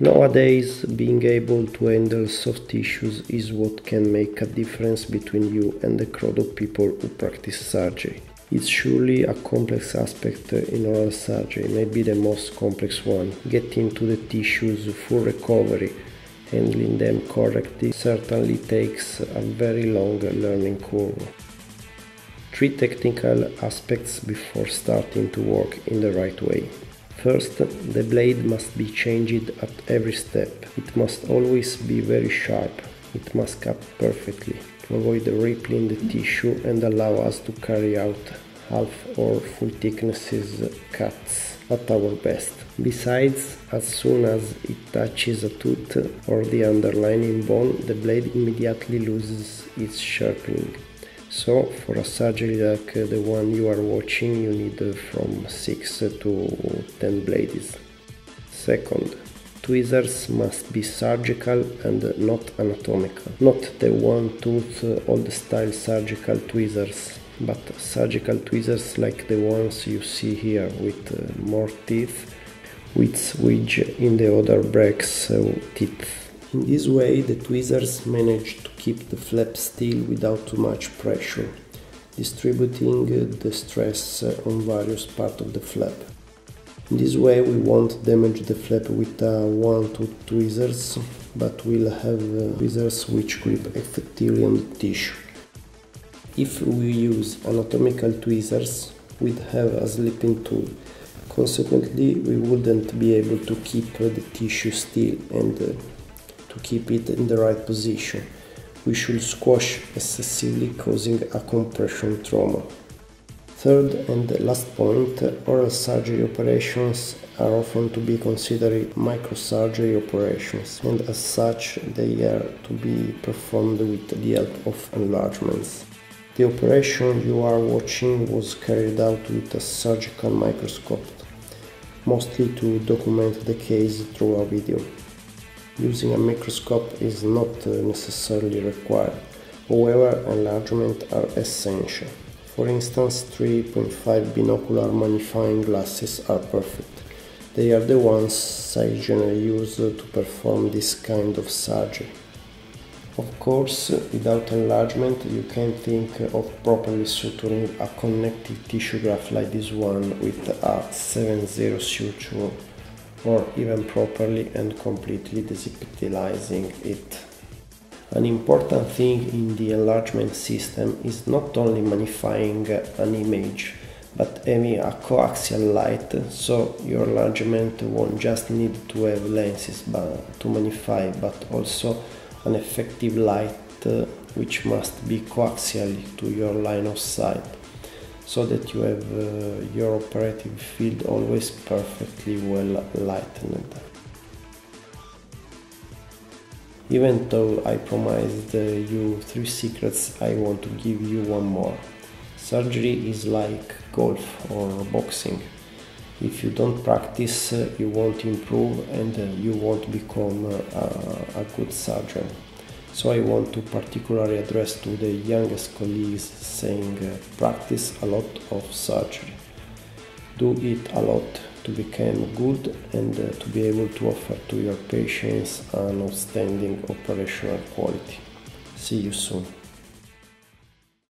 Nowadays, being able to handle soft tissues is what can make a difference between you and the crowd of people who practice surgery. It's surely a complex aspect in oral surgery, maybe the most complex one. Getting to the tissues full recovery, handling them correctly certainly takes a very long learning curve. Three technical aspects before starting to work in the right way. First, the blade must be changed at every step. It must always be very sharp. It must cut perfectly to avoid rippling the tissue and allow us to carry out half or full thicknesses cuts at our best. Besides, as soon as it touches a tooth or the underlying bone, the blade immediately loses its sharpening. So for a surgery like the one you are watching you need uh, from 6 to 10 blades. Second, tweezers must be surgical and not anatomical. Not the one tooth uh, old style surgical tweezers, but surgical tweezers like the ones you see here with uh, more teeth with wedge in the other breaks teeth. In this way the tweezers manage to keep the flap still without too much pressure, distributing the stress on various parts of the flap. In this way we won't damage the flap with uh, one two tweezers, but we'll have uh, tweezers which grip effectively on the tissue. If we use anatomical tweezers, we'd have a slipping tool. Consequently, we wouldn't be able to keep uh, the tissue still and uh, to keep it in the right position. We should squash excessively causing a compression trauma. Third and last point, oral surgery operations are often to be considered microsurgery operations and as such they are to be performed with the help of enlargements. The operation you are watching was carried out with a surgical microscope, mostly to document the case through a video. Using a microscope is not uh, necessarily required, however enlargements are essential. For instance, 3.5 binocular magnifying glasses are perfect. They are the ones I generally use to perform this kind of surgery. Of course, without enlargement you can't think of properly suturing a connective tissue graft like this one with a 7-0 suture or even properly and completely desepitalizing it. An important thing in the enlargement system is not only magnifying an image, but having a coaxial light, so your enlargement won't just need to have lenses to magnify, but also an effective light uh, which must be coaxial to your line of sight so that you have uh, your operative field always perfectly well lightened. Even though I promised uh, you three secrets, I want to give you one more. Surgery is like golf or boxing. If you don't practice, uh, you won't improve and uh, you won't become uh, a good surgeon. So I want to particularly address to the youngest colleagues saying uh, practice a lot of surgery. Do it a lot to become good and uh, to be able to offer to your patients an outstanding operational quality. See you soon.